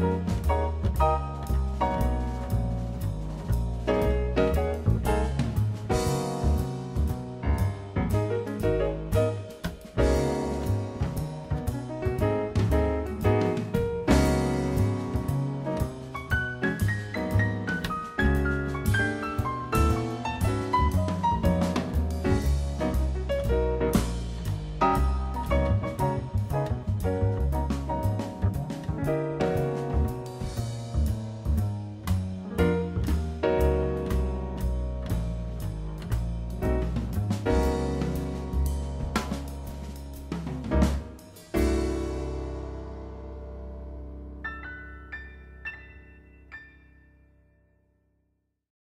Bye.